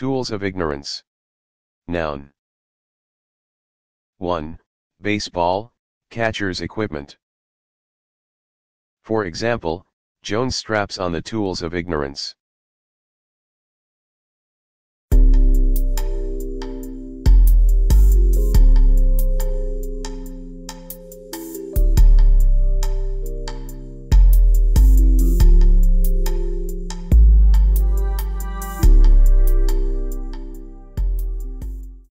Tools of ignorance. Noun. 1. Baseball, catcher's equipment. For example, Jones straps on the tools of ignorance.